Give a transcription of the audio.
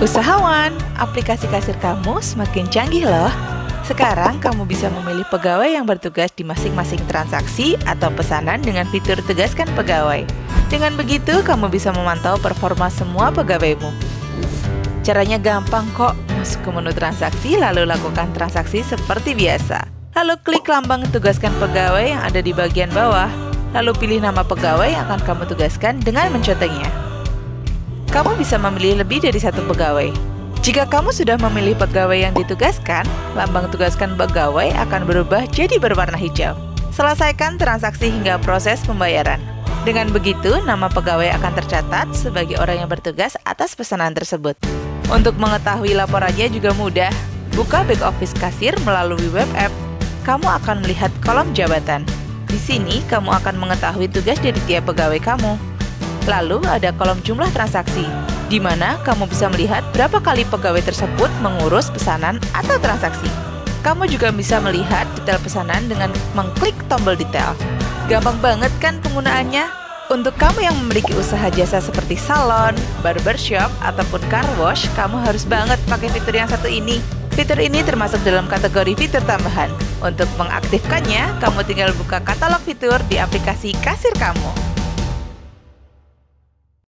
Usahawan, aplikasi kasir kamu semakin canggih loh. Sekarang kamu bisa memilih pegawai yang bertugas di masing-masing transaksi atau pesanan dengan fitur tegaskan pegawai. Dengan begitu, kamu bisa memantau performa semua pegawaimu. Caranya gampang kok. Masuk ke menu transaksi, lalu lakukan transaksi seperti biasa. Lalu klik lambang tugaskan pegawai yang ada di bagian bawah. Lalu pilih nama pegawai yang akan kamu tugaskan dengan mencotengnya kamu bisa memilih lebih dari satu pegawai. Jika kamu sudah memilih pegawai yang ditugaskan, lambang tugaskan pegawai akan berubah jadi berwarna hijau. Selesaikan transaksi hingga proses pembayaran. Dengan begitu, nama pegawai akan tercatat sebagai orang yang bertugas atas pesanan tersebut. Untuk mengetahui laporannya juga mudah. Buka back office kasir melalui web app. Kamu akan melihat kolom jabatan. Di sini, kamu akan mengetahui tugas dari tiap pegawai kamu. Lalu ada kolom jumlah transaksi, di mana kamu bisa melihat berapa kali pegawai tersebut mengurus pesanan atau transaksi. Kamu juga bisa melihat detail pesanan dengan mengklik tombol detail. Gampang banget kan penggunaannya? Untuk kamu yang memiliki usaha jasa seperti salon, barbershop, ataupun car wash, kamu harus banget pakai fitur yang satu ini. Fitur ini termasuk dalam kategori fitur tambahan. Untuk mengaktifkannya, kamu tinggal buka katalog fitur di aplikasi kasir kamu.